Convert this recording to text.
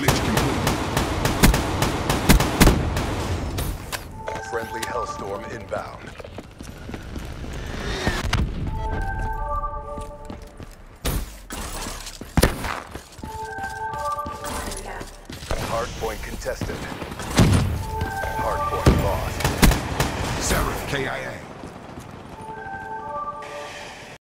Glitch complete. Friendly Hellstorm inbound. Hardpoint contested. Hardpoint lost. Seraph KIA.